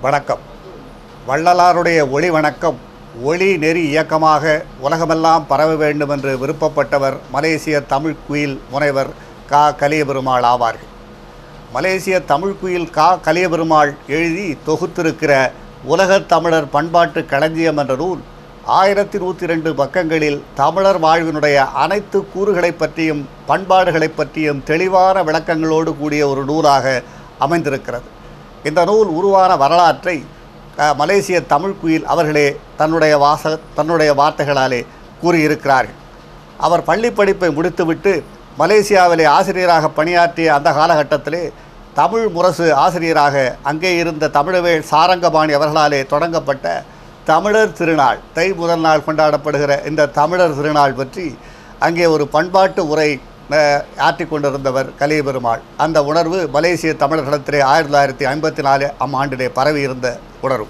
வணக்கம். வள்ளலாருடைய ஒளி வணக்கம். ஒளி நெறி இயக்கமாக உலகமெல்லாம் பரவ வேண்டும் என்று விருப்பப்பட்டவர் மலேசிய தமிழ் குயில் முனைவர் கா. கலியபெருமாள் ஆவார்கள். மலேசிய தமிழ் குயில் கா. கலியபெருமாள் எழுதி தொகுத்திருக்கிற உலகத் தமிழர் பண்பாட்டு களஞ்சியம் என்ற நூல் ஆயிரத்தி நூற்றி ரெண்டு பக்கங்களில் தமிழர் வாழ்வினுடைய அனைத்து கூறுகளைப் பற்றியும் பண்பாடுகளை பற்றியும் தெளிவான விளக்கங்களோடு கூடிய ஒரு நூலாக அமைந்திருக்கிறது. இந்த நூல் உருவான வரலாற்றை மலேசிய தமிழ் குயில் அவர்களே தன்னுடைய வாச தன்னுடைய வார்த்தைகளாலே கூறியிருக்கிறார்கள். அவர் பள்ளி படிப்பை முடித்துவிட்டு மலேசியாவிலே ஆசிரியராக பணியாற்றிய அந்த காலகட்டத்திலே தமிழ் முரசு ஆசிரியராக அங்கே இருந்த தமிழவேள் சாரங்கபாணி அவர்களாலே தொடங்கப்பட்ட தமிழர் திருநாள் தை முதல் நாள் கொண்டாடப்படுகிற இந்த தமிழர் திருநாள் பற்றி அங்கே ஒரு பண்பாட்டு உரை அஹ், கொண்டிருந்தவர் கலியபெருமாள். அந்த உணர்வு மலேசிய தமிழர்களிடத்திலே ஆயிரத்தி தொள்ளாயிரத்தி ஐம்பத்தி நாலு ஆம் ஆண்டிலே பரவியிருந்த உணர்வு.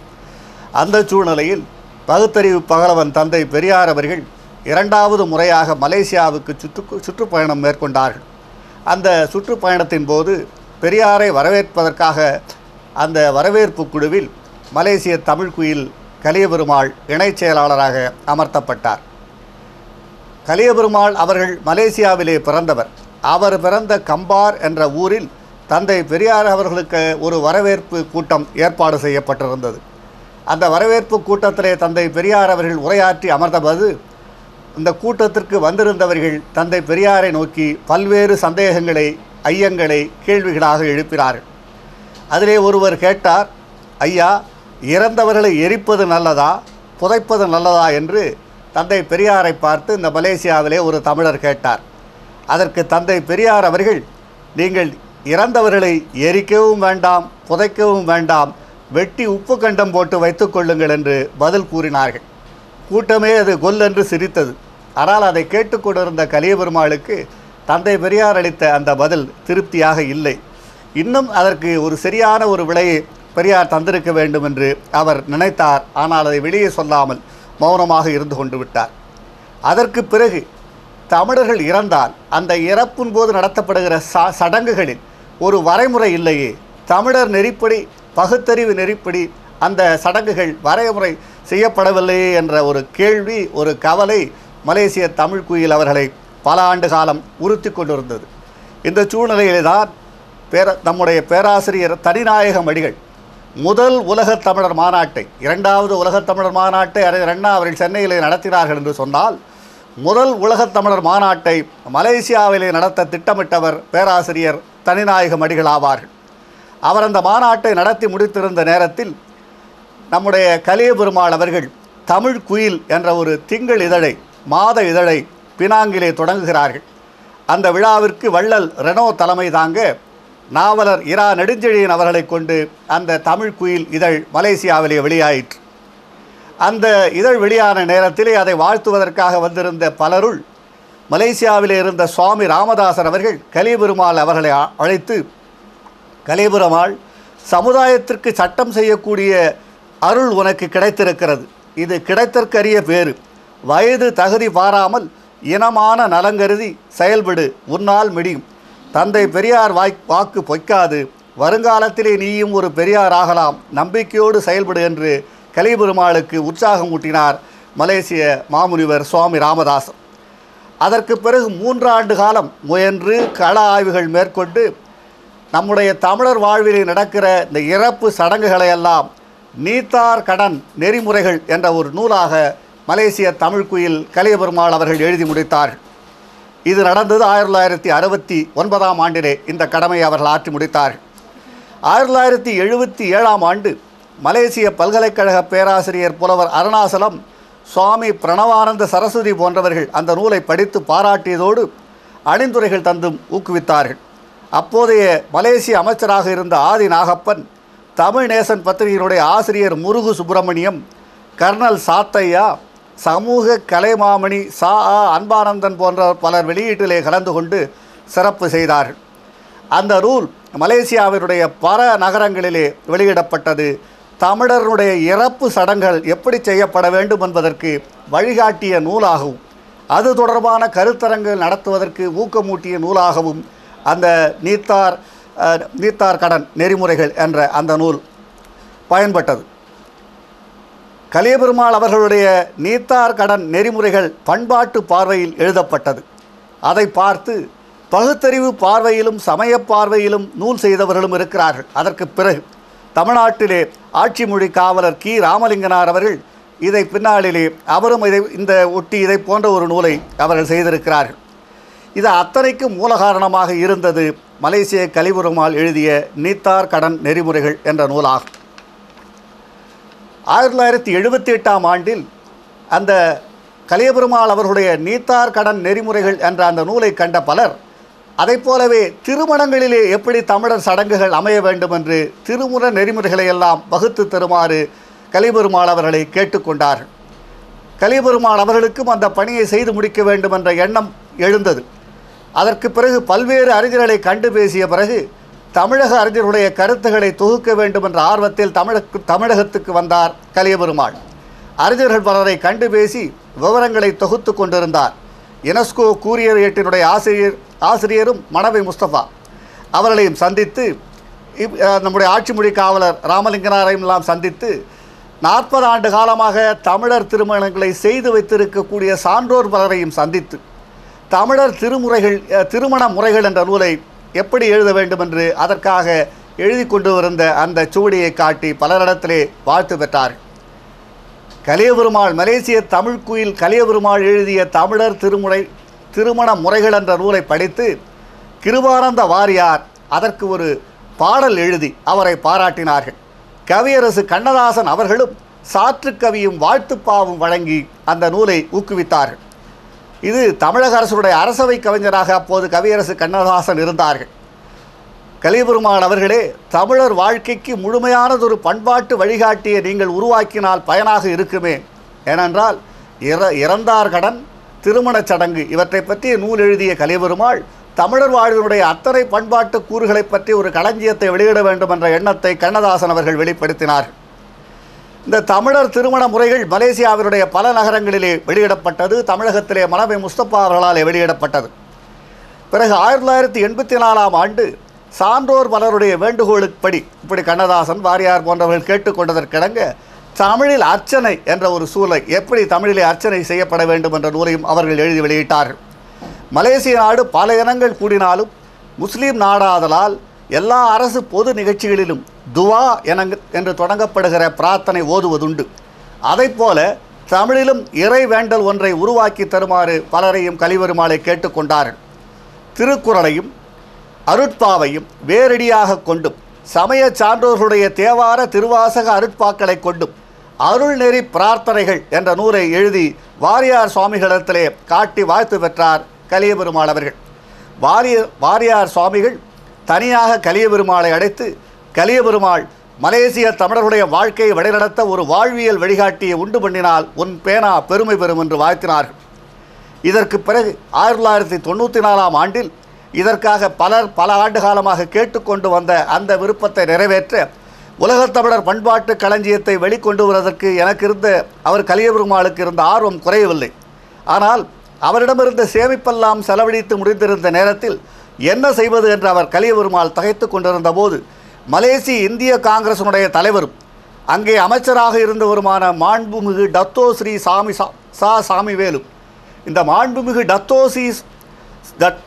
அந்த சூழ்நிலையில் பகுத்தறிவு பகலவன் தந்தை பெரியார் அவர்கள் இரண்டாவது முறையாக மலேசியாவுக்கு சுற்று சுற்றுப்பயணம் மேற்கொண்டார்கள். அந்த சுற்றுப்பயணத்தின் போது பெரியாரை வரவேற்பதற்காக அந்த வரவேற்பு குழுவில் மலேசிய தமிழ்குயில் கலியபெருமாள் இணைச் செயலாளராக அமர்த்தப்பட்டார். கலியபெருமாள் அவர்கள் மலேசியாவிலே பிறந்தவர். அவர் பிறந்த கம்பார் என்ற ஊரில் தந்தை பெரியார் அவர்களுக்கு ஒரு வரவேற்பு கூட்டம் ஏற்பாடு செய்யப்பட்டிருந்தது. அந்த வரவேற்பு கூட்டத்திலே தந்தை பெரியார் அவர்கள் உரையாற்றி அமர்ந்தபோது இந்த கூட்டத்திற்கு வந்திருந்தவர்கள் தந்தை பெரியாரை நோக்கி பல்வேறு சந்தேகங்களை ஐயங்களை கேள்விகளாக எழுப்பினார்கள். அதிலே ஒருவர் கேட்டார் ஐயா இறந்தவர்களை எரிப்பது நல்லதா புதைப்பது நல்லதா? என்று தந்தை பெரியாரை பார்த்து இந்த மலேசியாவிலே ஒரு தமிழர் கேட்டார். அதற்கு தந்தை பெரியார் அவர்கள் நீங்கள் இறந்தவர்களை எரிக்கவும் வேண்டாம் புதைக்கவும் வேண்டாம் வெட்டி உப்பு கண்டம் போட்டு வைத்துக் கொள்ளுங்கள் என்று பதில் கூறினார்கள். கூட்டமே அது கொல் என்று சிரித்தது. ஆனால் அதை கேட்டுக்கொண்டிருந்த கலியபெருமாளுக்கு தந்தை பெரியார் அளித்த அந்த பதில் திருப்தியாக இல்லை. இன்னும் அதற்கு ஒரு சரியான ஒரு விலையை பெரியார் தந்திருக்க வேண்டும் என்று அவர் நினைத்தார். ஆனால் அதை வெளியே சொல்லாமல் மௌனமாக இருந்து கொண்டு விட்டார். அதற்கு பிறகு தமிழர்கள் இறந்தால் அந்த இறப்பின் போது நடத்தப்படுகிற ச சடங்குகளில் ஒரு வரைமுறை இல்லையே. தமிழர் நெறிப்படி பகுத்தறிவு நெறிப்படி அந்த சடங்குகள் வரைமுறை செய்யப்படவில்லையே என்ற ஒரு கேள்வி ஒரு கவலை மலேசிய தமிழ் குயில் அவர்களை பல ஆண்டு காலம் உறுத்தி கொண்டிருந்தது. இந்த சூழ்நிலையிலே தான் பேர நம்முடைய பேராசிரியர் தனிநாயகம் அடிகள் முதல் உலகத் தமிழர் மாநாட்டை இரண்டாவது உலகத் தமிழர் மாநாட்டை அறிஞர் அண்ணா அவர்கள் சென்னையிலே நடத்தினார்கள் என்று சொன்னால் முதல் உலகத் தமிழர் மாநாட்டை மலேசியாவிலே நடத்த திட்டமிட்டவர் பேராசிரியர் தனிநாயகம் அடிகள் ஆவார்கள். அவர் அந்த மாநாட்டை நடத்தி முடித்திருந்த நேரத்தில் நம்முடைய கலியபெருமாள் அவர்கள் தமிழ் குயில் என்ற ஒரு திங்கள் இதழை மாத இதழை பினாங்கிலே தொடங்குகிறார்கள். அந்த விழாவிற்கு வள்ளல் ரெனோ தலைமை தாங்க நாவலர் இரா நெடுஞ்செழியன் அவர்களை கொண்டு அந்த தமிழ் குயில் இதழ் மலேசியாவிலே வெளியாயிற்று. அந்த இதழ் வெளியான நேரத்திலே அதை வாழ்த்துவதற்காக வந்திருந்த பலருள் மலேசியாவிலே இருந்த சுவாமி ராமதாசர் அவர்கள் கலிபெருமாள் அவர்களை அழைத்து கலிபெருமாள் சமுதாயத்திற்கு சட்டம் செய்யக்கூடிய அருள் உனக்கு கிடைத்திருக்கிறது. இது கிடைத்தற்கரிய பேறு. வயது தகுதி பாராமல் இனமான நலங்கருதி செயல்படு. உன்னால் முடியும். தந்தை பெரியார் வாய் வாக்கு பொய்க்காது. வருங்காலத்திலே நீயும் ஒரு பெரியார் ஆகலாம் நம்பிக்கையோடு செயல்படு என்று கலிபெருமாளுக்கு உற்சாகம் ஊட்டினார் மலேசிய மாமுனிவர் சுவாமி ராமதாசன். அதற்கு பிறகு மூன்று ஆண்டு காலம் முயன்று கள ஆய்வுகள் மேற்கொண்டு நம்முடைய தமிழர் வாழ்விலே நடக்கிற இந்த இறப்பு சடங்குகளையெல்லாம் நீத்தார் கடன் நெறிமுறைகள் என்ற ஒரு நூலாக மலேசிய தமிழ்குயில் கலியபெருமாள் அவர்கள் எழுதி முடித்தார்கள். இது நடந்தது ஆயிரத்தி தொள்ளாயிரத்தி அறுபத்தி ஒன்பதாம் ஆண்டிலே. இந்த கடமையை அவர்கள் ஆற்றி முடித்தார்கள். ஆயிரத்தி தொள்ளாயிரத்தி எழுபத்தி ஏழாம் ஆண்டு மலேசிய பல்கலைக்கழக பேராசிரியர் புலவர் அருணாசலம் சுவாமி பிரணவானந்த சரஸ்வதி போன்றவர்கள் அந்த நூலை படித்து பாராட்டியதோடு அணிந்துரைகள் தந்தும் ஊக்குவித்தார்கள். அப்போதைய மலேசிய அமைச்சராக இருந்த ஆதி நாகப்பன் தமிழ் நேசன் பத்திரிகையினுடைய ஆசிரியர் முருகு சுப்பிரமணியம் கர்னல் சாத்தையா சமூக கலைமாமணி சா. ஆ. அன்பானந்தன் போன்ற பலர் வெளியீட்டிலே கலந்து கொண்டு சிறப்பு செய்தார்கள். அந்த நூல் மலேசியாவினுடைய பல நகரங்களிலே வெளியிடப்பட்டது. தமிழருடைய இறப்பு சடங்குகள் எப்படி செய்யப்பட வேண்டும் என்பதற்கு வழிகாட்டிய நூலாகவும் அது தொடர்பான கருத்தரங்குகள் நடத்துவதற்கு ஊக்கமூட்டிய நூலாகவும் அந்த நீத்தார் நீத்தார் கடன் நெறிமுறைகள் என்ற அந்த நூல் பயன்பட்டது. கலியபெருமாள் அவர்களுடைய நீத்தார் கடன் நெறிமுறைகள் பண்பாட்டு பார்வையில் எழுதப்பட்டது. அதை பார்த்து பகுத்தறிவு பார்வையிலும் சமய பார்வையிலும் நூல் செய்தவர்களும் இருக்கிறார்கள். அதற்கு பிறகு தமிழ்நாட்டிலே ஆட்சி மொழி காவலர் கி. ராமலிங்கனார் அவர்கள் இதை பின்னாளிலே அவரும் இதை இந்த ஒட்டி இதை போன்ற ஒரு நூலை அவர்கள் செய்திருக்கிறார்கள். இது அத்தனைக்கும் மூல காரணமாக இருந்தது மலேசிய கலிபுரமால் எழுதிய நீத்தார் கடன் நெறிமுறைகள் என்ற நூலாகும். ஆயிரத்தி தொள்ளாயிரத்தி எழுபத்தி எட்டாம் ஆண்டில் அந்த கலியபெருமாள் அவர்களுடைய நீத்தார் கடன் நெறிமுறைகள் என்ற அந்த நூலை கண்ட பலர் அதைப் போலவே திருமணங்களிலே எப்படி தமிழர் சடங்குகள் அமைய வேண்டும் என்று திருமுற நெறிமுறைகளை எல்லாம் வகுத்து தருமாறு கலிபெருமாள் அவர்களை கேட்டுக்கொண்டார்கள். கலிபெருமாள் அவர்களுக்கும் அந்த பணியை செய்து முடிக்க வேண்டும் என்ற எண்ணம் எழுந்தது. அதற்கு பிறகு பல்வேறு அறிஞர்களை கண்டு பேசிய பிறகு தமிழக அறிஞர்களுடைய கருத்துக்களை தொகுக்க வேண்டும் என்ற ஆர்வத்தில் தமிழக்கு தமிழகத்துக்கு வந்தார் கலியபெருமாள். அறிஞர்கள் பலரை கண்டு பேசி விவரங்களை தொகுத்து கொண்டிருந்தார். யுனெஸ்கோ கூரியர் ஏட்டினுடைய ஆசிரியர் ஆசிரியரும் மணவை முஸ்தபா. அவர்களையும் சந்தித்து இப்- நம்முடைய ஆட்சி மொழி காவலர் ராமலிங்கனாரையும் எல்லாம் சந்தித்து நாற்பது ஆண்டு காலமாக தமிழர் திருமணங்களை செய்து வைத்திருக்கக்கூடிய சான்றோர் பலரையும் சந்தித்து தமிழர் திருமுறைகள் திருமண முறைகள் என்ற நூலை எப்படி எழுத வேண்டும் என்று அதற்காக எழுதி கொண்டு வந்த அந்த சுவடியை காட்டி பலரிடத்திலே வாழ்த்து பெற்றார். கலியபெருமாள் மலேசிய தமிழ் குயில் கலியபெருமாள் எழுதிய தமிழர் திருமுறை திருமண முறைகள் என்ற நூலை படித்து கிருபானந்த வாரியார் அதற்கு ஒரு பாடல் எழுதி அவரை பாராட்டினார்கள். கவியரசு கண்ணதாசன் அவர்களும் சாற்றுக்கவியும் வாழ்த்துப்பாவும் வழங்கி அந்த நூலை ஊக்குவித்தார்கள். இது தமிழக அரசுடைய அரசவை கவிஞராக அப்போது கவியரசு கண்ணதாசன் இருந்தார்கள். கலிபெருமான் அவர்களே தமிழர் வாழ்க்கைக்கு முழுமையானதொரு பண்பாட்டு வழிகாட்டியை நீங்கள் உருவாக்கினால் பயனாக இருக்குமே. ஏனென்றால் இற இறந்தார் கடன் திருமணச் சடங்கு இவற்றை பற்றி நூல் எழுதிய கலிபெருமாள் தமிழர் வாழ்வினுடைய அத்தனை பண்பாட்டு கூறுகளை பற்றி ஒரு களஞ்சியத்தை வெளியிட வேண்டும் என்ற எண்ணத்தை கண்ணதாசன் அவர்கள் வெளிப்படுத்தினார்கள். இந்த தமிழர் திருமண முறைகள் மலேசியாவினுடைய பல நகரங்களிலே வெளியிடப்பட்டது. தமிழகத்திலே மனவை முஸ்தபா அவர்களாலே வெளியிடப்பட்டது. பிறகு ஆயிரத்தி தொள்ளாயிரத்தி எண்பத்தி நாலாம் ஆண்டு சான்றோர் பலருடைய வேண்டுகோளுப்படி இப்படி கண்ணதாசன் வாரியார் போன்றவர்கள் கேட்டுக்கொண்டதற்கிடங்க தமிழில் அர்ச்சனை என்ற ஒரு சூலை எப்படி தமிழிலே அர்ச்சனை செய்யப்பட வேண்டும் என்ற நூலையும் அவர்கள் எழுதி வெளியிட்டார்கள். மலேசிய நாடு பல இனங்கள் கூடினாலும் முஸ்லீம் நாடாதலால் எல்லா அரசு பொது நிகழ்ச்சிகளிலும் துவா என என்று தொடங்கப்படுகிற பிரார்த்தனை ஓதுவதுண்டு. அதைப் போல தமிழிலும் இறை வேண்டல் ஒன்றை உருவாக்கி தருமாறு பலரையும் கலிவருமாளை கேட்டுக்கொண்டார்கள். திருக்குறளையும் அருட்பாவையும் வேரடியாக கொண்டும் சமய சான்றோர்களுடைய தேவார திருவாசக அருட்பாக்களை கொண்டும் அருள்நெறி பிரார்த்தனைகள் என்ற நூலை எழுதி வாரியார் சுவாமிகளிடத்திலே காட்டி வாழ்த்து பெற்றார் கலியபெருமாள் அவர்கள். வாரிய வாரியார் சுவாமிகள் தனியாக கலியபெருமாளை கலியபெருமாள் மலேசிய தமிழர்களுடைய வாழ்க்கையை வழிநடத்த ஒரு வாழ்வியல் வழிகாட்டியை உண்டு பண்ணினால் உன் பேனா பெருமை பெறும் என்று வாழ்த்தினார்கள் இதற்கு பிறகு ஆயிரத்தி தொள்ளாயிரத்தி தொண்ணூற்றி நாலாம் ஆண்டில் இதற்காக பலர் பல ஆண்டு காலமாக கேட்டுக்கொண்டு வந்த அந்த விருப்பத்தை நிறைவேற்ற உலகத் தமிழர் பண்பாட்டு களஞ்சியத்தை வெளிக்கொண்டு வருவதற்கு எனக்கு இருந்த அவர் கலியபெருமாளுக்கு இருந்த ஆர்வம் குறையவில்லை. ஆனால் அவரிடமிருந்த சேமிப்பெல்லாம் செலவழித்து முடிந்திருந்த நேரத்தில் என்ன செய்வது என்று அவர் கலியபெருமாள் தகைத்து கொண்டிருந்த போது மலேசிய இந்திய காங்கிரசினுடைய தலைவரும் அங்கே அமைச்சராக இருந்தவருமான மாண்புமிகு டத்தோ ஸ்ரீ சாமி சா சா சாமிவேலு இந்த மாண்புமிகு டத்தோ ஸ்ரீ தத்-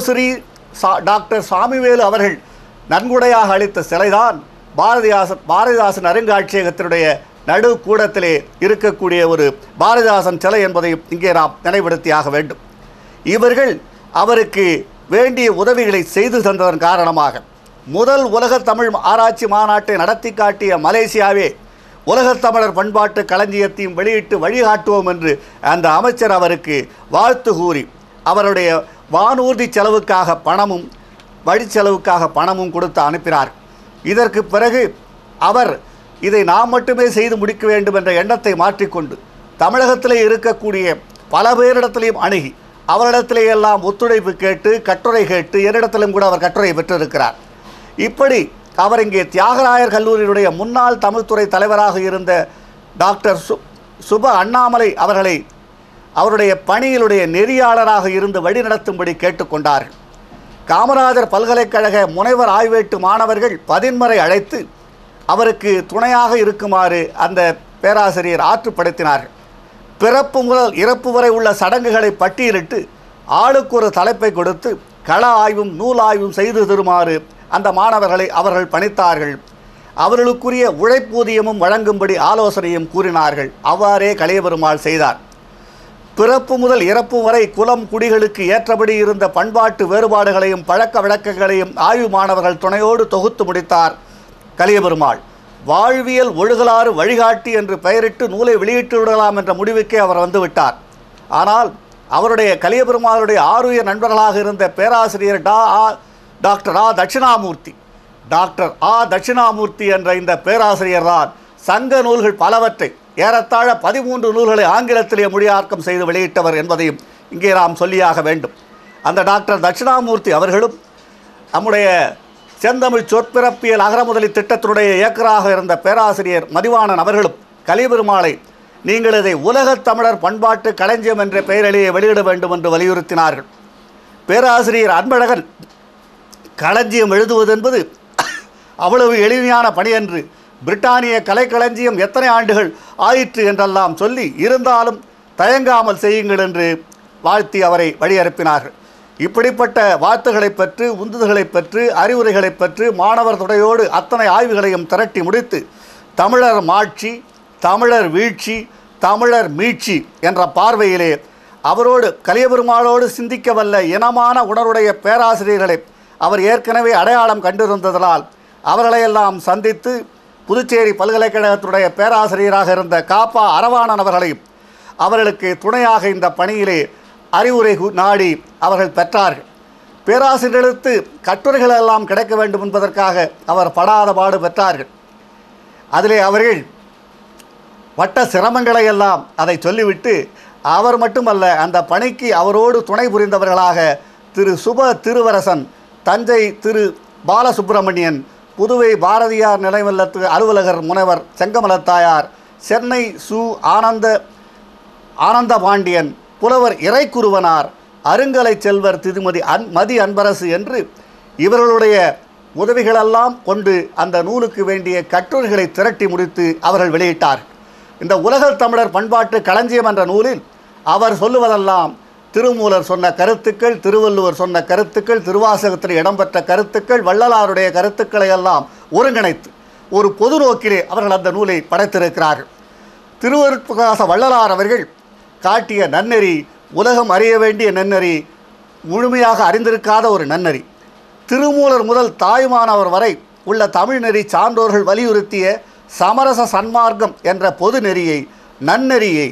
ஸ்ரீ சா டாக்டர் சாமிவேலு அவர்கள் நன்கொடையாக அளித்த சிலைதான் பாரதிதாசன் பாரதிதாசன் அருங்காட்சியகத்தினுடைய நடு கூடத்திலே இருக்கக்கூடிய ஒரு பாரதிதாசன் சிலை என்பதை இங்கே நாம் நினைவுபடுத்தியாக வேண்டும். இவர்கள் அவருக்கு வேண்டிய உதவிகளை செய்து தந்ததன் காரணமாக முதல் உலக தமிழ் ஆராய்ச்சி மாநாட்டை நடத்தி காட்டிய மலேசியாவே உலகத்தமிழர் பண்பாட்டு களஞ்சியத்தையும் வெளியிட்டு வழிகாட்டுவோம் என்று அந்த அமைச்சர் அவருக்கு வாழ்த்து கூறி அவருடைய வானூர்தி செலவுக்காக பணமும் வழி செலவுக்காக பணமும் கொடுத்து அனுப்பினார். இதற்கு பிறகு அவர் இதை நாம் மட்டுமே செய்து முடிக்க வேண்டும் என்ற எண்ணத்தை மாற்றிக்கொண்டு தமிழகத்திலே இருக்கக்கூடிய பல பேரிடத்திலையும் அணுகி அவரிடத்திலே எல்லாம் ஒத்துழைப்பு கேட்டு கட்டுரை கேட்டு என்னிடத்திலும் கூட அவர் கட்டுரை பெற்றிருக்கிறார். இப்படி அவர் இங்கே தியாகராயர் கல்லூரியினுடைய முன்னாள் தமிழ்துறை தலைவராக இருந்த டாக்டர் சு சுப அண்ணாமலை அவர்களை அவருடைய பணியிலுடைய நெறியாளராக இருந்து வழிநடத்தும்படி கேட்டுக்கொண்டார்கள். காமராஜர் பல்கலைக்கழக முனைவர் ஆய்வேட்டு மாணவர்கள் பதின்மறை அழைத்து அவருக்கு துணையாக இருக்குமாறு அந்த பேராசிரியர் ஆற்றுப்படுத்தினார்கள். பிறப்பு முதல் இறப்பு வரை உள்ள சடங்குகளை பட்டியலிட்டு ஆளுக்கு ஒரு தலைப்பை கொடுத்து கள ஆய்வும் நூல் ஆய்வும் செய்து தருமாறு அந்த மாணவர்களை அவர்கள் பணித்தார்கள். அவர்களுக்குரிய உழைப்பூதியமும் வழங்கும்படி ஆலோசனையும் கூறினார்கள். அவ்வாறே கலையபெருமாள் செய்தார். பிறப்பு முதல் இறப்பு வரை குலம் குடிகளுக்கு ஏற்றபடி இருந்த பண்பாட்டு வேறுபாடுகளையும் பழக்க வழக்கங்களையும் ஆய்வு மாணவர்கள் துணையோடு தொகுத்து முடித்தார் கலியபெருமாள். வாழ்வியல் ஒழுகலாறு வழிகாட்டி என்று பெயரிட்டு நூலை வெளியிட்டு விடலாம் என்ற முடிவுக்கே அவர் வந்துவிட்டார். ஆனால் அவருடைய கலியபெருமாளுடைய ஆருய நண்பர்களாக இருந்த பேராசிரியர் டா ஆ டாக்டர் ஆ தட்சிணாமூர்த்தி. டாக்டர் ஆ தட்சிணாமூர்த்தி என்ற இந்த பேராசிரியர் தான் சங்க நூல்கள் பலவற்றை ஏறத்தாழ பதிமூன்று நூல்களை ஆங்கிலத்திலே மொழியாக்கம் செய்து வெளியிட்டவர் என்பதையும் இங்கே நாம் சொல்லியாக வேண்டும். அந்த டாக்டர் தட்சிணாமூர்த்தி அவர்களும் நம்முடைய செந்தமிழ் சொற்பிறப்பியல் அகரமுதலி திட்டத்தினுடைய இயக்கராக இருந்த பேராசிரியர் மதிவாணன் அவர்களும் கலிபெருமாளை நீங்கள் இதை உலகத் தமிழர் பண்பாட்டு களஞ்சியம் என்ற பெயரிலேயே வெளியிட வேண்டும் என்று வலியுறுத்தினார்கள். பேராசிரியர் அன்பழகன் களஞ்சியம் எழுதுவது என்பது அவ்வளவு எளிமையான பணியன்று. பிரிட்டானிய கலைக்களஞ்சியம் எத்தனை ஆண்டுகள் ஆயிற்று என்றெல்லாம் சொல்லி இருந்தாலும் தயங்காமல் செய்யுங்கள் என்று வாழ்த்தி அவரை வழியனுப்பினார்கள். இப்படிப்பட்ட வாழ்த்துக்களை பெற்று உந்துதல்களை பெற்று அறிவுரைகளை பெற்று மாணவர் துணையோடு அத்தனை ஆய்வுகளையும் திரட்டி முடித்து தமிழர் மாட்சி தமிழர் வீழ்ச்சி தமிழர் மீட்சி என்ற பார்வையிலே அவரோடு கலியபெருமாளோடு சிந்திக்க வல்ல இனமான உணர்வுடைய பேராசிரியர்களை அவர் ஏற்கனவே அடையாளம் கண்டிருந்ததனால் அவர்களையெல்லாம் சந்தித்து புதுச்சேரி பல்கலைக்கழகத்துடைய பேராசிரியராக இருந்த காப்பா அரவாணன் அவர்களையும் அவர்களுக்கு துணையாக இந்த பணியிலே அறிவுரை நாடி அவர்கள் பெற்றார்கள். பேராசிரியர்களுக்கு கட்டுரைகள் எல்லாம் கிடைக்க வேண்டும் என்பதற்காக அவர் படாத பாடு பெற்றார்கள். அதிலே அவர்கள் வட்ட சிரமங்களை எல்லாம் அதை சொல்லிவிட்டு அவர் மட்டுமல்ல அந்த பணிக்கு அவரோடு துணை புரிந்தவர்களாக திரு சுப திருவரசன் தஞ்சை திரு பாலசுப்பிரமணியன் புதுவை பாரதியார் நினைவல்லத்து அலுவலகர் முனைவர் செங்கமலத்தாயார் சென்னை சு. ஆனந்த ஆனந்த பாண்டியன் புலவர் இறைக்குருவனார் அருங்கலை செல்வர் திருமதி அன் மதி அன்பரசு என்று இவர்களுடைய உதவிகளெல்லாம் கொண்டு அந்த நூலுக்கு வேண்டிய கட்டுரைகளை திரட்டி முடித்து அவர்கள் வெளியிட்டார் இந்த உலகத் தமிழர் பண்பாட்டு களஞ்சியம் என்ற நூலில் அவர் சொல்லுவதெல்லாம் திருமூலர் சொன்ன கருத்துக்கள் திருவள்ளுவர் சொன்ன கருத்துக்கள் திருவாசகத்தில் இடம்பெற்ற கருத்துக்கள் வள்ளலாருடைய கருத்துக்களை எல்லாம் ஒருங்கிணைத்து ஒரு பொது நோக்கிலே அவர்கள் அந்த நூலை படைத்திருக்கிறார்கள். திருவருட்பிரகாச வள்ளலார் அவர்கள் காட்டிய நன்னெறி உலகம் அறிய வேண்டிய நன்னெறி முழுமையாக அறிந்திருக்காத ஒரு நன்னெறி. திருமூலர் முதல் தாய்மானவர் வரை உள்ள தமிழ் நெறி சான்றோர்கள் வலியுறுத்திய சமரச சன்மார்க்கம் என்ற பொது நெறியை நன்னெறியை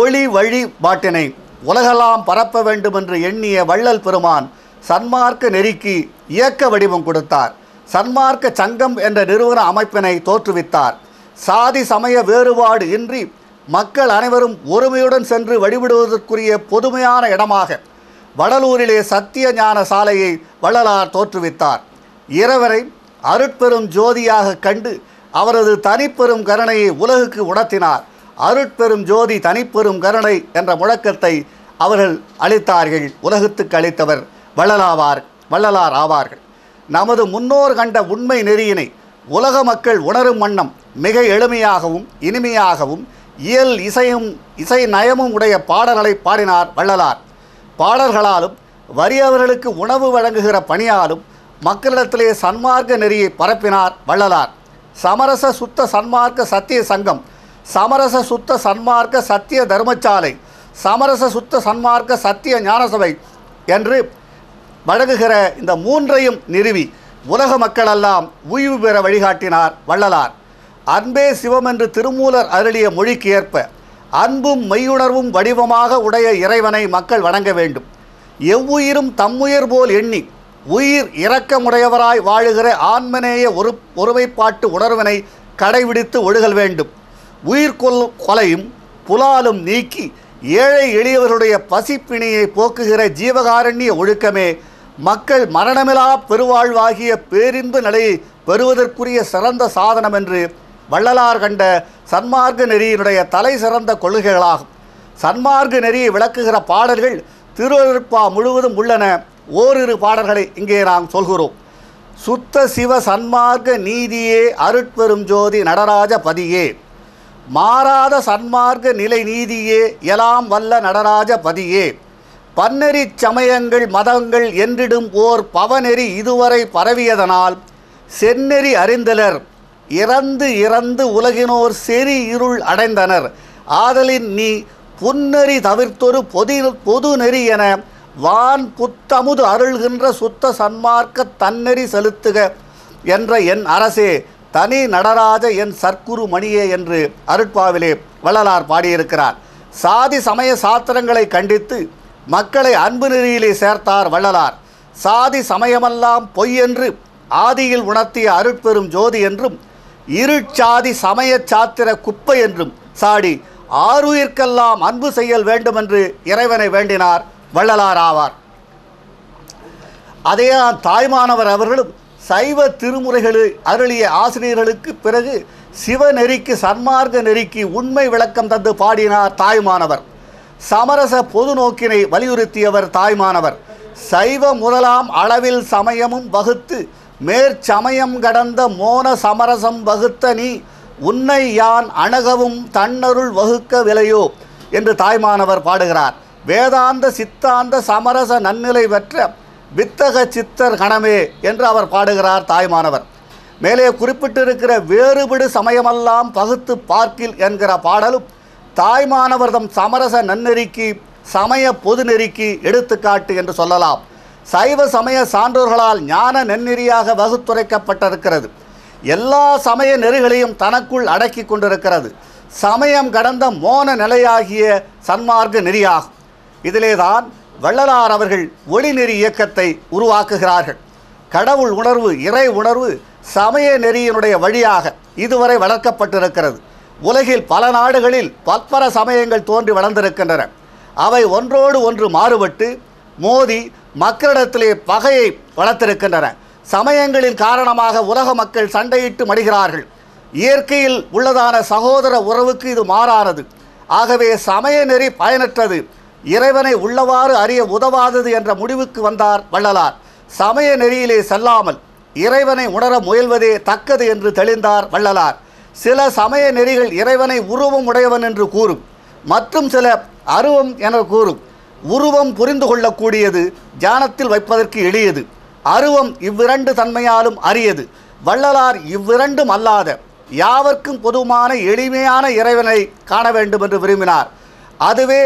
ஒளி வழி பாட்டினை உலகெல்லாம் பரப்ப வேண்டும் என்று எண்ணிய வள்ளல் பெருமான் சன்மார்க்க நெறிக்கு இயக்க வடிவம் கொடுத்தார். சன்மார்க்க சங்கம் என்ற நிறுவன அமைப்பினை தோற்றுவித்தார். சாதி சமய வேறுபாடு இன்றி மக்கள் அனைவரும் ஒருமையுடன் சென்று வழிபடுவதற்குரிய பொதுமையான இடமாக வடலூரிலே சத்திய ஞான சாலையை வள்ளலார் தோற்றுவித்தார். இறைவரை அருட்பெரும் ஜோதியாக கண்டு அவரது தனிப்பெரும் கருணையை உலகுக்கு உணர்த்தினார். அருட்பெரும் ஜோதி தனிப்பெரும் கருணை என்ற முழக்கத்தை அவர்கள் அளித்தார்கள். உலகத்துக்கு அளித்தவர் வள்ளலாவார் வள்ளலார் ஆவார்கள். நமது முன்னோர் கண்ட உண்மை நெறியினை உலக மக்கள் உணரும் வண்ணம் மிக எளிமையாகவும் இனிமையாகவும் இயல் இசையும் இசை நயமும் உடைய பாடல்களை பாடினார் வள்ளலார். பாடல்களாலும் வறியவர்களுக்கு உணவு வழங்குகிற பணியாலும் மக்களிடத்திலே சன்மார்க்க நெறியை பரப்பினார் வள்ளலார். சமரச சுத்த சன்மார்க்க சத்திய சங்கம் சமரச சுத்த சன்மார்க்க சத்திய தர்மசாலை சமரச சுத்த சன்மார்க்க சத்திய ஞானசபை என்று வழங்குகிற இந்த மூன்றையும் நிறுவி உலக மக்களெல்லாம் உய்வு பெற வழிகாட்டினார் வள்ளலார். அன்பே சிவம் என்று திருமூலர் அருளிய மொழிக்கு ஏற்ப அன்பும் மெய்யுணர்வும் வடிவமாக உடைய இறைவனை மக்கள் வணங்க வேண்டும். எவ்வுயிரும் தம்முயிர் போல் எண்ணி உயிர் இரக்கமுடையவராய் வாழுகிற ஆன்மநேய ஒரு ஒருமைப்பாட்டு உணர்வினை கடைபிடித்து ஒழுகல் வேண்டும். உயிர் கொல் கொலையும் புலாலும் நீக்கி ஏழை எளியவர்களுடைய பசிப்பிணியை போக்குகிற ஜீவகாரண்ய ஒழுக்கமே மக்கள் மரணமிலா பெருவாழ்வாகிய பேரின்பு நிலையை பெறுவதற்குரிய சிறந்த சாதனம் என்று வள்ளலார் கண்ட சன்மார்க்க நெறியினுடைய தலை சிறந்த கொள்கைகளாகும். சன்மார்க்க நெறியை விளக்குகிற பாடல்கள் திருவருப்பா முழுவதும் உள்ளன. ஓரிரு பாடல்களை இங்கே நாம் சொல்கிறோம். சுத்த சிவ சன்மார்க்க நீதியே அருட்பெரும் ஜோதி நடராஜ பதியே. மாறாத சன்மார்க்க நிலை நீதியே எலாம் வல்ல நடராஜ பதியே. பன்னெறிச் சமயங்கள் மதங்கள் என்றிடும் ஓர் பவநெறி இதுவரை பரவியதனால் செந்நெறி அறிந்தலர் இறந்து இறந்து உலகினோர் செறி இருள் அடைந்தனர். ஆதலின் நீ புன்னெறி தவிர்த்தொரு பொதி பொது நெறி என வான் புத்தமுது அருள்கின்ற சுத்த சன்மார்க்க தன்னெறி செலுத்துக என்ற என் அரசே. தனி நடராஜ என் சர்க்குரு மணியே என்று அருட்பாவிலே வள்ளலார் பாடியிருக்கிறார். சாதி சமய சாத்திரங்களை கண்டித்து மக்களை அன்பு நெறியிலே சேர்த்தார் வள்ளலார். சாதி சமயமெல்லாம் பொய் என்று ஆதியில் உணர்த்திய அருட்பெரும் ஜோதி என்றும் இருட்சாதி சமய சாத்திர குப்பை என்றும் சாடி ஆறுயிர்க்கெல்லாம் அன்பு செய்யல் வேண்டுமென்று இறைவனை வேண்டினார் வள்ளலார் ஆவார். அதே தாய்மானவர் அவர்களும் சைவ திருமுறைகளை அருளிய ஆசிரியர்களுக்கு பிறகு சிவநெறிக்கு சன்மார்க்க நெறிக்கு உண்மை விளக்கம் தந்து பாடினார் தாய்மானவர். சமரச பொது நோக்கினை வலியுறுத்தியவர் தாய்மானவர். சைவ முதலாம் அளவில் சமயமும் வகுத்து மேற்சமயம் கடந்த மோன சமரசம் வகுத்த நீ உன்னை யான் அணகவும் தன்னருள் வகுக்க விலையோ? என்று தாய்மானவர் பாடுகிறார். வேதாந்த சித்தாந்த சமரச நன்னிலை பெற்ற வித்தக சித்தர் கணமே என்று அவர் பாடுகிறார் தாய்மானவர். மேலே குறிப்பிட்டிருக்கிற வேறுபடு சமயமெல்லாம் பகுத்து பார்க்கில் என்கிற பாடலும் தாய்மானவர்தம் சமரச நன்னெறிக்கு சமய பொது நெறிக்கு எடுத்துக்காட்டு என்று சொல்லலாம். சைவ சமய சான்றோர்களால் ஞான நென்னெறியாக வகுத்துரைக்கப்பட்டிருக்கிறது. எல்லா சமய நெறிகளையும் தனக்குள் அடக்கி கொண்டிருக்கிறது. சமயம் கடந்த மோன நிலையாகிய சன்மார்க்க நெறியாகும். இதிலேதான் வள்ளலார் அவர்கள் ஒளிநெறி இயக்கத்தை உருவாக்குகிறார்கள். கடவுள் உணர்வு இறை உணர்வு சமய நெறியினுடைய வழியாக இதுவரை வளர்க்கப்பட்டிருக்கிறது. உலகில் பல நாடுகளில் பற்பல சமயங்கள் தோன்றி வளர்ந்திருக்கின்றன. அவை ஒன்றோடு ஒன்று மாறுபட்டு மோதி மக்களிடத்திலே பகையை வளர்த்திருக்கின்றன. சமயங்களின் காரணமாக உலக மக்கள் சண்டையிட்டு மடிகிறார்கள். இயற்கையில் உள்ளதான சகோதர உறவுக்கு இது மாறானது. ஆகவே சமய நெறி பயனற்றது. இறைவனை உள்ளவாறு அறிய உதவாதது என்ற முடிவுக்கு வந்தார் வள்ளலார். சமய நெறியிலே செல்லாமல் இறைவனை உணர முயல்வதே தக்கது என்று தெளிந்தார் வள்ளலார். சில சமய நெறிகள் இறைவனை உருவம் உடையவன் என்று கூறும். மற்றும் சில அருவம் என கூறும். உருவம் புரிந்து கொள்ளக்கூடியது ஜானத்தில் வைப்பதற்கு எளியது. அருவம் இவ்விரண்டு தன்மையாலும் அரியது. வள்ளலார் இவ்விரண்டும் அல்லாத யாவர்க்கும் பொதுவான எளிமையான இறைவனை காண வேண்டும் என்று விரும்பினார். அதுவே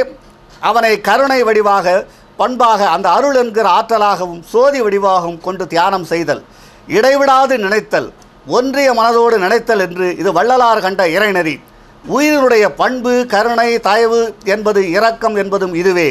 அவனை கருணை வடிவாக பண்பாக அந்த அருள் என்கிற ஆற்றலாகவும் சோதி வடிவாகவும் கொண்டு தியானம் செய்தல். இடைவிடாது நினைத்தல் ஒன்றிய மனதோடு நினைத்தல் என்று இது வள்ளலார் கண்ட இறைநெறி. உயிரினுடைய பண்பு கருணை தயவு என்பது இரக்கம் என்பதும் இதுவே.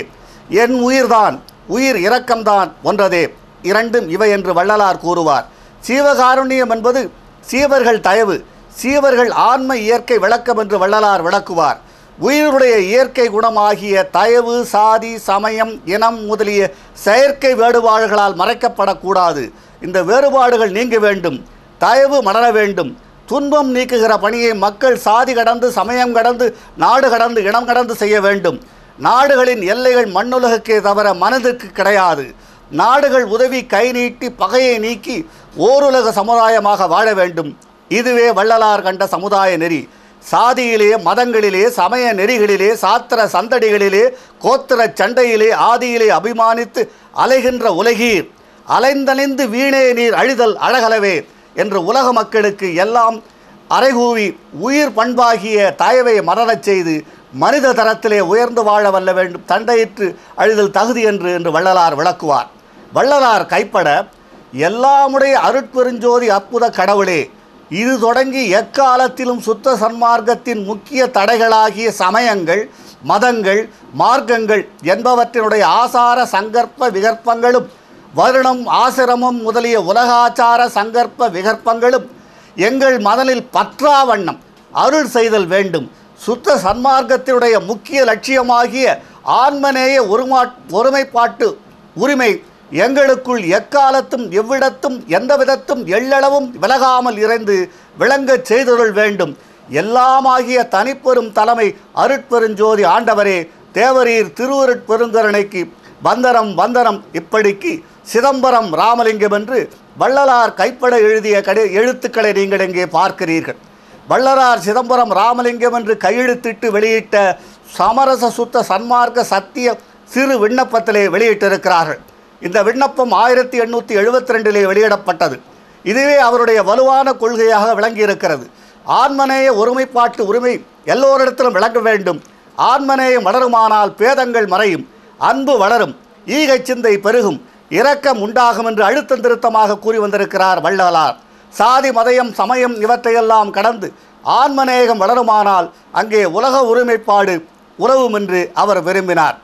என் உயிர்தான் உயிர் இரக்கம்தான் ஒன்றதே. இரண்டும் இவை என்று வள்ளலார் கூறுவார். சீவகாருண்யம் என்பது சீவர்கள் தயவு சீவர்கள் ஆன்ம இயற்கை விளக்கம் என்று வள்ளலார் விளக்குவார். உயிருடைய இயற்கை குணமாகிய தயவு சாதி சமயம் இனம் முதலிய செயற்கை வேறுபாடுகளால் மறைக்கப்படக்கூடாது. இந்த வேறுபாடுகள் நீங்க வேண்டும் தயவு மலர வேண்டும். துன்பம் நீக்குகிற பணியை மக்கள் சாதி கடந்து சமயம் கடந்து நாடு கடந்து இடம் கடந்து செய்ய வேண்டும். நாடுகளின் எல்லைகள் மண்ணுலகுக்கே தவிர மனதிற்கு கிடையாது. நாடுகள் உதவி கை நீட்டி பகையை நீக்கி ஓருலக சமுதாயமாக வாழ வேண்டும். இதுவே வள்ளலார் கண்ட சமுதாய நெறி. சாதியிலே மதங்களிலே சமய நெறிகளிலே சாத்திர சந்தடிகளிலே கோத்திர சண்டையிலே ஆதியிலே அபிமானித்து அலைகின்ற உலகீர். அலைந்தணிந்து வீணே நீர் அழிதல் அழகலவே என்று உலக மக்களுக்கு எல்லாம் அறைகூவி உயிர் பண்பாகிய தயவை மரணச் செய்து மனித தரத்திலே உயர்ந்து வாழ வல்ல வேண்டும். தண்டையிற்று அழிதல் தகுதி என்று என்று வள்ளலார் விளக்குவார். வள்ளலார் கைப்பட எல்லாமுடைய அருட்பெருஞ்சோதி அற்புத கடவுளே இது தொடங்கி எக்காலத்திலும் சுத்த சன்மார்க்கத்தின் முக்கிய தடைகளாகிய சமயங்கள் மதங்கள் மார்க்கங்கள் என்பவற்றினுடைய ஆசார சங்கற்ப விகற்பங்களும் வருணம் ஆசிரமம் முதலிய உலகாச்சார சங்கற்ப விகற்பங்களும் எங்கள் மதனில் பற்றா வண்ணம் அருள் செய்தல் வேண்டும். சுத்த சன்மார்க்கத்தினுடைய முக்கிய லட்சியமாகிய ஆன்மநேய ஒருமா ஒருமைப்பாட்டு உரிமை எங்களுக்குள் எக்காலத்தும் எவ்விடத்தும் எந்த விதத்தும் எள்ளளவும் விலகாமல் இறைந்து விளங்கச் செய்தொருள் வேண்டும். எல்லாமாகிய தனிப்பெரும் தலைமை அருட்பெருஞ்சோதி ஆண்டவரே தேவரீர் திருவருட் பெருங்கருணைக்கு வந்தனம் வந்தனம் இப்படிக்கு சிதம்பரம் ராமலிங்கம் என்று வள்ளலார் கைப்பட எழுதிய கடை எழுத்துக்களை நீங்கள் இங்கே பார்க்கிறீர்கள்? வள்ளலார் சிதம்பரம் ராமலிங்கம் என்று கையெழுத்திட்டு வெளியிட்ட சமரச சுத்த சன்மார்க்க சத்திய சிறு விண்ணப்பத்திலே வெளியிட்டிருக்கிறார்கள். இந்த விண்ணப்பம் ஆயிரத்தி எண்ணூற்றி எழுபத்தி ரெண்டிலே வெளியிடப்பட்டது. இதுவே அவருடைய வலுவான கொள்கையாக விளங்கியிருக்கிறது. ஆன்மநேய ஒருமைப்பாட்டு உரிமை எல்லோரிடத்திலும் விளங்க வேண்டும். ஆன்மநேயம் வளருமானால் பேதங்கள் மறையும். அன்பு வளரும். ஈகை சிந்தை பெருகும். இரக்கம் உண்டாகும் என்று அழுத்தம் திருத்தமாக கூறி வந்திருக்கிறார் வள்ளலார். சாதி மதயம் சமயம் இவற்றையெல்லாம் கடந்து ஆன்மநேயகம் வளருமானால் அங்கே உலக ஒருமைப்பாடு உறவும் என்று அவர் விரும்பினார்.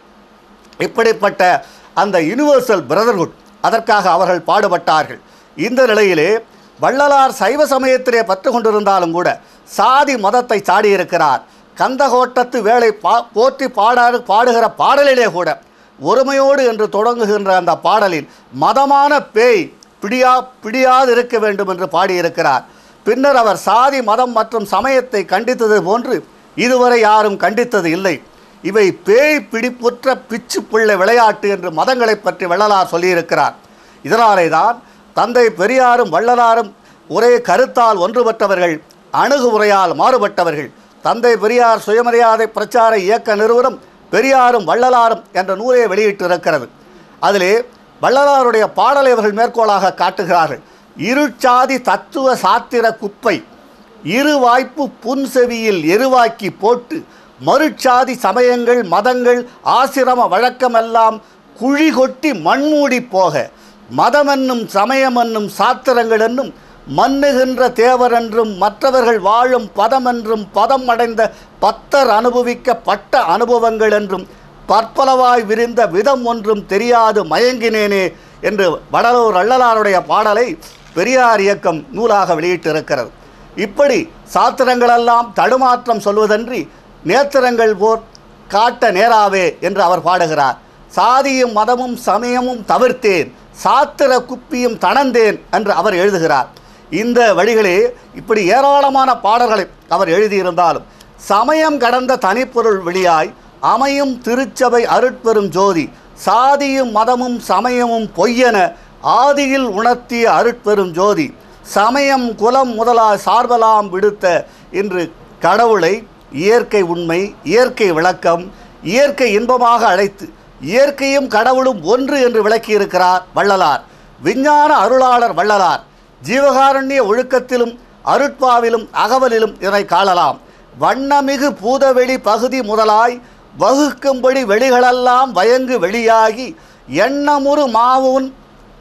இப்படிப்பட்ட அந்த யுனிவர்சல் பிரதர்ஹுட் அதற்காக அவர்கள் பாடுபட்டார்கள். இந்த நிலையிலே வள்ளலார் சைவ சமயத்திலே பற்று கொண்டிருந்தாலும் கூட சாதி மதத்தை சாடியிருக்கிறார். கந்தகோட்டத்து வேலை பா போற்றி பாடாறு பாடுகிற பாடலிலே கூட ஒருமையோடு என்று தொடங்குகின்ற அந்த பாடலில் மதமான பேய் பிடியா பிடியாது இருக்க வேண்டும் என்று பாடியிருக்கிறார். பின்னர் அவர் சாதி மதம் மற்றும் சமயத்தை கண்டித்தது போன்று இதுவரை யாரும் கண்டித்தது இல்லை. இவை பேய் பிடிப்புற்ற பிச்சு பிள்ளை விளையாட்டு என்று மதங்களை பற்றி வள்ளலார் சொல்லியிருக்கிறார். இதனாலே தான் தந்தை பெரியாரும் வள்ளலாரும் ஒரே கருத்தால் ஒன்றுபட்டவர்கள் அணுகுமுறையால் மாறுபட்டவர்கள். தந்தை பெரியார் சுயமரியாதை பிரச்சார இயக்க நிறுவனம் பெரியாரும் வள்ளலாரும் என்ற நூலை வெளியிட்டிருக்கிறது. அதிலே வள்ளலாருடைய பாடலை அவர்கள் மேற்கோளாக காட்டுகிறார்கள். இருச்சாதி தத்துவ சாத்திர குப்பை இரு வாய்ப்பு புன்செவியில் எருவாக்கி போட்டு மறுச்சாதி சமயங்கள் மதங்கள் ஆசிரம வழக்கமெல்லாம் குழி கொட்டி மண்மூடி போக. மதமென்னும் சமயமென்னும் சாத்திரங்கள் என்னும் மன்னுகின்ற தேவரென்றும் மற்றவர்கள் வாழும் பதமென்றும் பதம் அடைந்த பத்தர் அனுபவிக்க பட்ட அனுபவங்கள் என்றும் பற்பலவாய் விரிந்த விதம் ஒன்றும் தெரியாது மயங்கினேனே என்று வடலூர் அள்ளலாருடைய பாடலை பெரியார் இயக்கம் நூலாக வெளியிட்டிருக்கிறது. இப்படி சாத்திரங்களெல்லாம் தடுமாற்றம் சொல்வதன்றி நேத்திரங்கள் போர் காட்ட நேராவே என்று அவர் பாடுகிறார். சாதியும் மதமும் சமயமும் தவிர்த்தேன் சாத்திர குப்பியும் தணந்தேன் என்று அவர் எழுதுகிறார். இந்த வழிகளே இப்படி ஏராளமான பாடல்களை அவர் எழுதியிருந்தாலும் சமயம் கடந்த தனிப்பொருள் வெளியாய் அமையும் திருச்சபை அருட்பெரும் ஜோதி சாதியும் மதமும் சமயமும் பொய்யென ஆதியில் உணர்த்திய அருட்பெரும் ஜோதி சமயம் குலம் முதலாய் சார்பலாம் விடுத்த இன்று கடவுளை இயற்கை உண்மை இயற்கை விளக்கம் இயற்கை இன்பமாக அழைத்து இயற்கையும் கடவுளும் ஒன்று என்று விளக்கியிருக்கிறார் வள்ளலார். விஞ்ஞான அருளாளர் வள்ளலார். ஜீவகாருண்ய ஒழுக்கத்திலும் அருட்பாவிலும் அகவலிலும் இதனை காணலாம். வண்ணமிகு பூதவெளி பகுதி முதலாய் வகுக்கும்படி வெளிகளெல்லாம் வயங்கு வெளியாகி எண்ணமுறு மாவுன்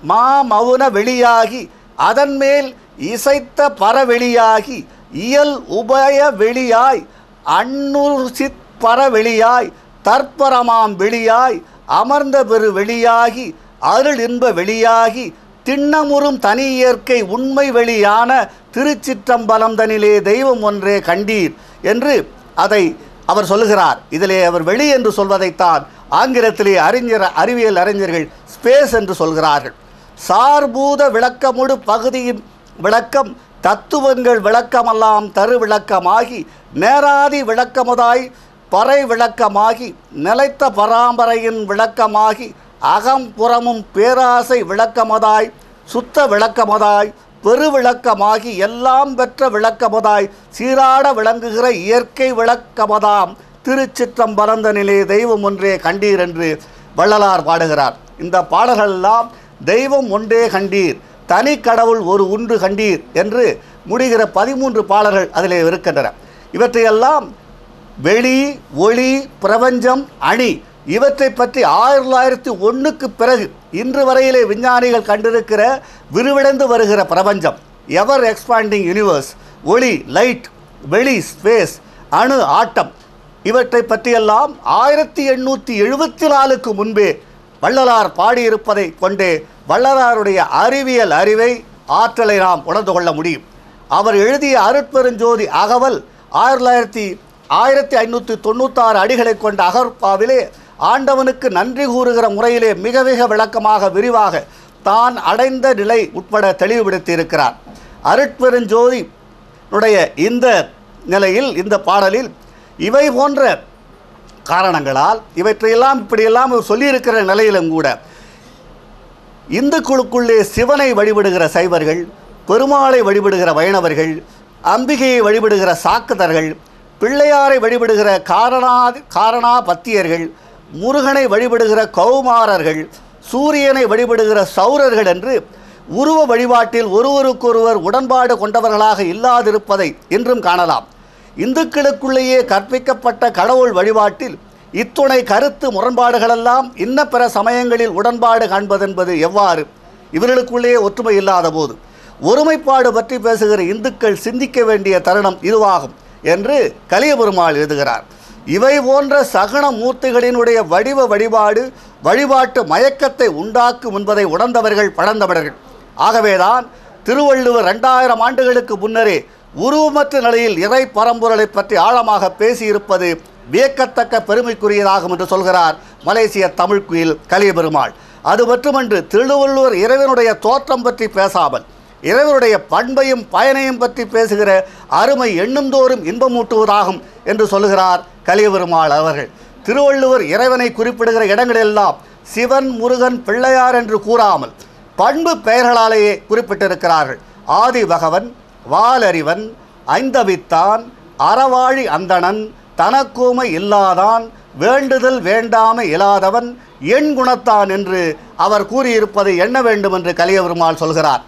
மா மவுன வெளியாகி அதன்மேல் இசைத்த பரவெளியாகி இயல் உபய வெளியாய் அன்னுசித் பரவெளியாய் தற்பரமாம் வெளியாய் அமர்ந்த பெரு வெளியாகி அருள் இன்ப வெளியாகி திண்ணமுறும் தனி இயற்கை உண்மை வெளியான திருச்சிற்றம்பலம் தனிலே தெய்வம் ஒன்றே கண்டீர் என்று அதை அவர் சொல்லுகிறார். இதிலே அவர் வெளி என்று சொல்வதைத்தான் ஆங்கிலத்திலே அறிஞர் அறிவியல் அறிஞர்கள் ஸ்பேஸ் என்று சொல்கிறார்கள். சார்பூத விளக்கமுடு பகுதியின் விளக்கம் தத்துவங்கள் விளக்கமெல்லாம் தரு விளக்கமாகி நேராதி விளக்கமுதாய் பறை விளக்கமாகி நிலைத்த பராம்பரையின் விளக்கமாகி அகம் புறமும் பேராசை விளக்கமதாய் சுத்த விளக்கமதாய் பெருவிளக்கமாகி எல்லாம் பெற்ற விளக்கமதாய் சீராட விளங்குகிற இயற்கை விளக்கமதாம். திருச்சிற்றம்பலந்தனிலே தெய்வம் ஒன்றே கண்டீர் என்று வள்ளலார் பாடுகிறார். இந்த பாடல்களெல்லாம் தெய்வம் ஒன்றே கண்டீர். தனி கடவுள் ஒரு ஒன்று கண்டீர் என்று முடிகிற பதிமூன்று பாடல்கள் அதிலே இருக்கின்றன. இவற்றையெல்லாம் வெளி ஒளி பிரபஞ்சம் அணி இவற்றை பற்றி ஆயிரத்தி தொள்ளாயிரத்தி ஒன்றுக்கு பிறகு இன்று வரையிலே விஞ்ஞானிகள் கண்டிருக்கிற விரிவடைந்து வருகிற பிரபஞ்சம். எவர் எக்ஸ்பாண்டிங் யூனிவர்ஸ் ஒளி லைட் வெளி ஸ்பேஸ் அணு ஆட்டம் இவற்றை பற்றியெல்லாம் ஆயிரத்தி எண்ணூற்றி எழுபத்தி நாலுக்கு முன்பே வள்ளலார் பாடியிருப்பதை கொண்டே வள்ளலாருடைய அறிவியல் அறிவை ஆற்றலை நாம் உணர்ந்து கொள்ள முடியும். அவர் எழுதிய அருட்பெருஞ்சோதி அகவல் ஆயிரத்தி தொள்ளாயிரத்தி ஆயிரத்தி ஐநூற்றி தொண்ணூத்தாறு அடிகளை கொண்ட அகர்பாவிலே ஆண்டவனுக்கு நன்றி கூறுகிற முறையிலே மிக மிக விளக்கமாக விரிவாக தான் அடைந்த நிலை உட்பட தெளிவுபடுத்தி இருக்கிறார் அருட்பெருஞ்சோதி உடைய இந்த நிலையில் இந்த பாடலில் இவை போன்ற காரணங்களால் இவற்றையெல்லாம் இப்படியெல்லாம் சொல்லியிருக்கிற நிலையிலும் கூட இந்துக்களுக்குள்ளே சிவனை வழிபடுகிற சைவர்கள் பெருமாளை வழிபடுகிற வைணவர்கள் அம்பிகையை வழிபடுகிற சாக்கதர்கள் பிள்ளையாரை வழிபடுகிற காரணா காரணா பத்தியர்கள் முருகனை வழிபடுகிற கௌமாரர்கள் சூரியனை வழிபடுகிற சௌரர்கள் என்று உருவ வழிபாட்டில் ஒருவருக்கொருவர் உடன்பாடு கொண்டவர்களாக இல்லாதிருப்பதை இன்றும் காணலாம். இந்துக்களுக்குள்ளேயே கற்பிக்கப்பட்ட கடவுள் வழிபாட்டில் இத்துணை கருத்து முரண்பாடுகளெல்லாம் இன்ன பிற சமயங்களில் உடன்பாடு காண்பதென்பது எவ்வாறு? இவர்களுக்குள்ளேயே ஒற்றுமை இல்லாத போது. ஒருமைப்பாடு பற்றி பேசுகிற இந்துக்கள் சிந்திக்க வேண்டிய தருணம் இதுவாகும் என்று கலியபெருமாள் எழுதுகிறார். இவை போன்ற சகன மூர்த்திகளினுடைய வடிவ வழிபாடு வழிபாட்டு மயக்கத்தை உண்டாக்கும் என்பதை உணர்ந்தவர்கள் பழந்தவர்கள் ஆகவேதான் திருவள்ளுவர் ரெண்டாயிரம் ஆண்டுகளுக்கு முன்னரே உருவமற்ற நிலையில் இறை பரம்பொருளை பற்றி ஆழமாக பேசியிருப்பது வியக்கத்தக்க பெருமைக்குரியதாகும் என்று சொல்கிறார் மலேசிய தமிழ் குயில் கலியபெருமாள். அது மட்டுமன்று திருவள்ளுவர் இறைவனுடைய தோற்றம் பற்றி பேசாமல் இறைவனுடைய பண்பையும் பயனையும் பற்றி பேசுகிற அருமை எண்ணுந்தோறும் இன்பமூட்டுவதாகும் என்று சொல்லுகிறார் கலியபெருமாள் அவர்கள். திருவள்ளுவர் இறைவனை குறிப்பிடுகிற இடங்களெல்லாம் சிவன் முருகன் பிள்ளையார் என்று கூறாமல் பண்பு பெயர்களாலேயே குறிப்பிட்டிருக்கிறார்கள். ஆதி பகவன் வாலறிவன் ஐந்தவித்தான் அறவாழி அந்தணன் தனக்கூமை இல்லாதான் வேண்டுதல் வேண்டாமை இல்லாதவன் எண் குணத்தான் என்று அவர் கூறியிருப்பதை எண்ண வேண்டும் என்று கலியபெருமாள் சொல்கிறார்.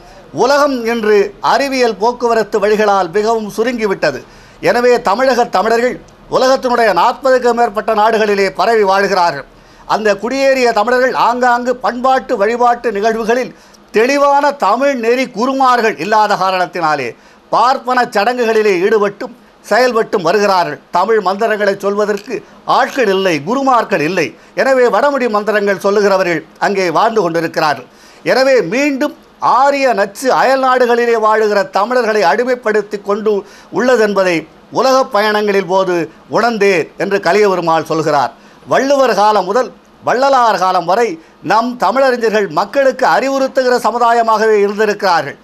உலகம் இன்று அறிவியல் போக்குவரத்து வழிகளால் மிகவும் சுருங்கிவிட்டது. எனவே தமிழக தமிழர்கள் உலகத்தினுடைய நாற்பதுக்கும் மேற்பட்ட நாடுகளிலே பரவி வாழ்கிறார்கள். அந்த குடியேறிய தமிழர்கள் ஆங்காங்கு பண்பாட்டு வழிபாட்டு நிகழ்வுகளில் தெளிவான தமிழ் நெறி குருமார்கள் இல்லாத காரணத்தினாலே பார்ப்பன சடங்குகளிலே ஈடுபட்டும் செயல்பட்டும் வருகிறார்கள். தமிழ் மந்திரங்களை சொல்வதற்கு ஆட்கள் இல்லை குருமார்கள் இல்லை. எனவே வடமொழி மந்திரங்கள் சொல்லுகிறவர்கள் அங்கே வாழ்ந்து கொண்டிருக்கிறார்கள். எனவே மீண்டும் ஆரிய நச்சு அயல் நாடுகளிலே வாழுகிற தமிழர்களை அடிமைப்படுத்தி கொண்டு உள்ளதென்பதை உலகப் பயணங்களில் போது உணர்ந்தேன் என்று கலியபெருமாள் சொல்கிறார். வள்ளுவர் காலம் முதல் வள்ளலார் காலம் வரை நம் தமிழறிஞர்கள் மக்களுக்கு அறிவுறுத்துகிற சமுதாயமாகவே இருந்திருக்கிறார்கள்.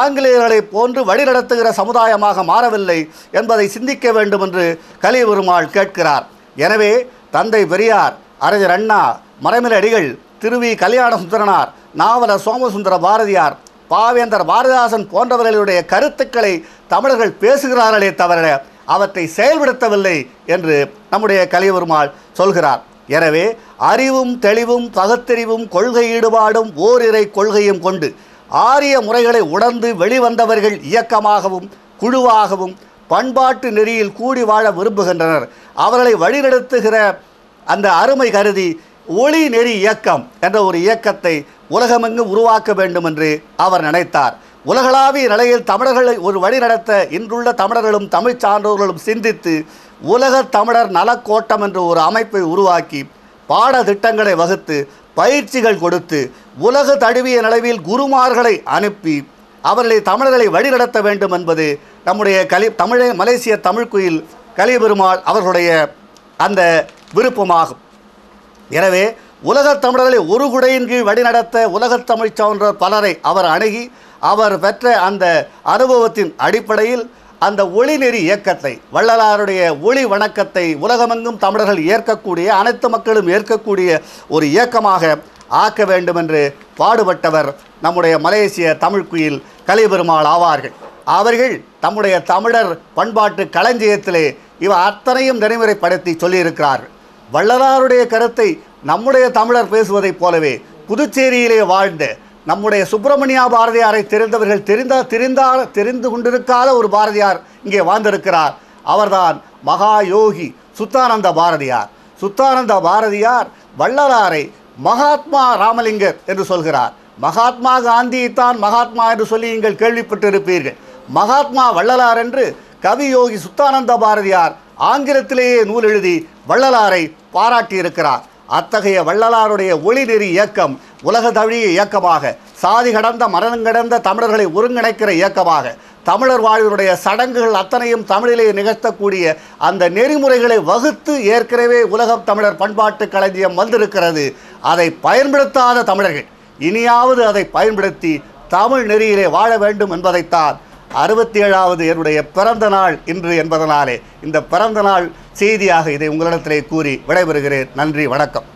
ஆங்கிலேயர்களைப் போன்று வழிநடத்துகிற சமுதாயமாக மாறவில்லை என்பதை சிந்திக்க வேண்டும் என்று கலியபெருமாள் கேட்கிறார். எனவே தந்தை பெரியார் அறிஞர் அண்ணா மறைமலை அடிகள் திருவி கல்யாண சுந்தரனார் நாவலர் சோமசுந்தர பாரதியார் பாவேந்தர் பாரதிதாசன் போன்றவர்களுடைய கருத்துக்களை தமிழர்கள் பேசுகிறார்களே தவிர அவற்றை செயல்படுத்தவில்லை என்று நம்முடைய கலியபெருமாள் சொல்கிறார். எனவே அறிவும் தெளிவும் பகுத்தறிவும் கொள்கை ஈடுபாடும் ஓரிரை கொள்கையும் கொண்டு ஆரிய முறைகளை உணர்ந்து வெளிவந்தவர்கள் இயக்கமாகவும் குழுவாகவும் பண்பாட்டு நெறியில் கூடி வாழ விரும்புகின்றனர். அவர்களை வழிநடத்துகிற அந்த அருமை கருதி ஒளி நெறி இயக்கம் என்ற ஒரு இயக்கத்தை உலகமெங்கு உருவாக்க வேண்டும் என்று அவர் நினைத்தார். உலகளாவிய நிலையில் தமிழர்களை ஒரு வழி நடத்த இன்றுள்ள தமிழர்களும் தமிழ்ச் சான்றோர்களும் சிந்தித்து உலக தமிழர் நலக்கோட்டம் என்ற ஒரு அமைப்பை உருவாக்கி பாடத்திட்டங்களை வகுத்து பயிற்சிகள் கொடுத்து உலக தழுவிய நிலவில் குருமார்களை அனுப்பி அவர்களை தமிழர்களை வழிநடத்த வேண்டும் என்பது நம்முடைய கலி தமிழ மலேசிய தமிழ்குயில் கலிபெருமாள் அவர்களுடைய அந்த விருப்பமாகும். எனவே உலகத் தமிழர்களை ஒரு குடையின் கீழ் வழிநடத்த உலகத் தமிழ்ச் சான்ற பலரை அவர் அணுகி அவர் பெற்ற அந்த அனுபவத்தின் அடிப்படையில் அந்த ஒளிநெறி இயக்கத்தை வள்ளலாருடைய ஒளி வணக்கத்தை உலகமெங்கும் தமிழர்கள் ஏற்கக்கூடிய அனைத்து மக்களும் ஏற்கக்கூடிய ஒரு இயக்கமாக ஆக்க வேண்டும் என்று பாடுபட்டவர் நம்முடைய மலேசிய தமிழ்குயில் கலிபெருமாள் ஆவார்கள். அவர்கள் தம்முடைய தமிழர் பண்பாட்டு களஞ்சியத்திலே இவ அத்தனையும் நெறிமுறைப்படுத்தி சொல்லியிருக்கிறார்கள் வள்ளலாருடைய கருத்தை நம்முடைய தமிழர் பேசுவதைப் போலவே புதுச்சேரியிலே வாழ்ந்த நம்முடைய சுப்பிரமணியா பாரதியாரை தெரிந்தவர்கள் தெரிந்த தெரிந்தால் தெரிந்து கொண்டிருக்காத ஒரு பாரதியார் இங்கே வாழ்ந்திருக்கிறார். அவர்தான் மகா யோகி சுத்தானந்த பாரதியார். சுத்தானந்த பாரதியார் வள்ளலாரை மகாத்மா ராமலிங்கர் என்று சொல்கிறார். மகாத்மா காந்தியைத்தான் மகாத்மா என்று சொல்லி நீங்கள் கேள்விப்பட்டிருப்பீர்கள். மகாத்மா வள்ளலார் என்று கவி யோகி சுத்தானந்த பாரதியார் ஆங்கிலத்திலேயே நூல் எழுதி வள்ளலாரை பாராட்டியிருக்கிறார். அத்தகைய வள்ளலாருடைய ஒளிநெறி இயக்கம் உலக தழிய இயக்கமாக சாதி கடந்த மரணம் கடந்த தமிழர்களை ஒருங்கிணைக்கிற இயக்கமாக தமிழர் வாழ்வினுடைய சடங்குகள் அத்தனையும் தமிழிலே நிகழ்த்தக்கூடிய அந்த நெறிமுறைகளை வகுத்து ஏற்கனவே உலகம் தமிழர் பண்பாட்டு களஞ்சியம் வந்திருக்கிறது. அதை பயன்படுத்தாத தமிழர்கள் இனியாவது அதை பயன்படுத்தி தமிழ் நெறியிலே வாழ வேண்டும் என்பதைத்தான் அறுபத்தி ஏழாவது என்னுடைய பிறந்த நாள் இன்று என்பதனாலே இந்த பிறந்த நாள் செய்தியாக இதை உங்களிடத்திலே கூறி விடைபெறுகிறேன். நன்றி வணக்கம்.